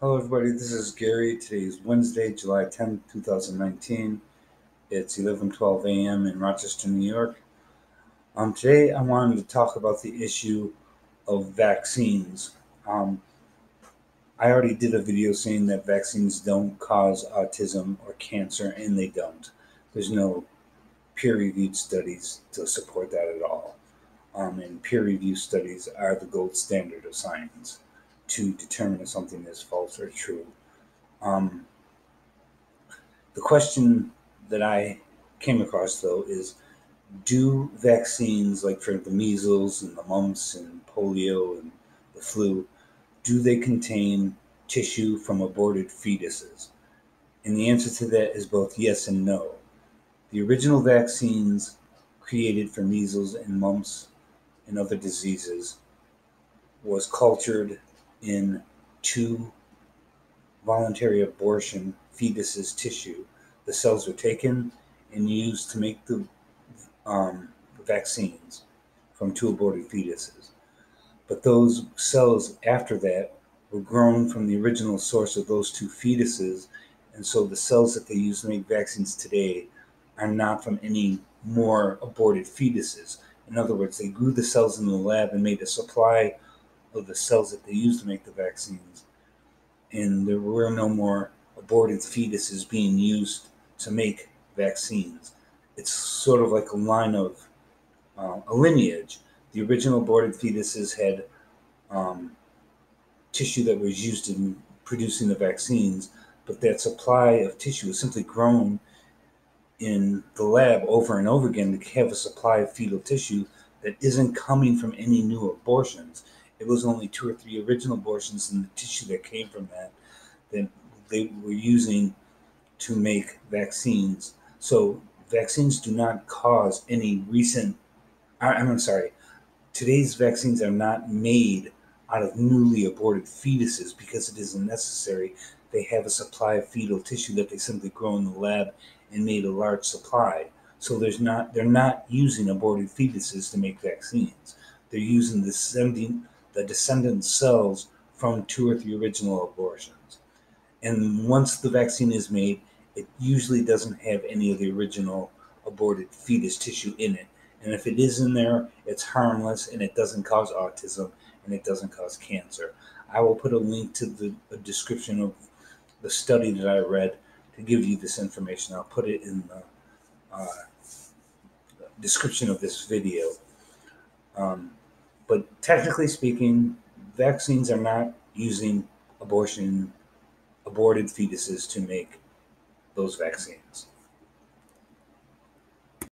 Hello, everybody. This is Gary. Today is Wednesday, July 10th, 2019. It's 11:12 a.m. in Rochester, New York. Um, today, I wanted to talk about the issue of vaccines. Um, I already did a video saying that vaccines don't cause autism or cancer, and they don't. There's no peer-reviewed studies to support that at all. Um, and peer-reviewed studies are the gold standard of science to determine if something is false or true. Um, the question that I came across, though, is do vaccines, like for the measles and the mumps and polio and the flu, do they contain tissue from aborted fetuses? And the answer to that is both yes and no. The original vaccines created for measles and mumps and other diseases was cultured in two voluntary abortion fetuses tissue. The cells were taken and used to make the um, vaccines from two aborted fetuses. But those cells after that were grown from the original source of those two fetuses. And so the cells that they use to make vaccines today are not from any more aborted fetuses. In other words, they grew the cells in the lab and made a supply of the cells that they used to make the vaccines. And there were no more aborted fetuses being used to make vaccines. It's sort of like a line of uh, a lineage. The original aborted fetuses had um, tissue that was used in producing the vaccines, but that supply of tissue was simply grown in the lab over and over again to have a supply of fetal tissue that isn't coming from any new abortions it was only two or three original abortions and the tissue that came from that that they were using to make vaccines. So vaccines do not cause any recent. I'm sorry. Today's vaccines are not made out of newly aborted fetuses because it isn't necessary. They have a supply of fetal tissue that they simply grow in the lab and made a large supply. So there's not they're not using aborted fetuses to make vaccines. They're using the sending the descendant cells from two or three original abortions. And once the vaccine is made, it usually doesn't have any of the original aborted fetus tissue in it. And if it is in there, it's harmless and it doesn't cause autism and it doesn't cause cancer. I will put a link to the description of the study that I read to give you this information. I'll put it in the uh, description of this video. Um, but technically speaking, vaccines are not using abortion, aborted fetuses to make those vaccines.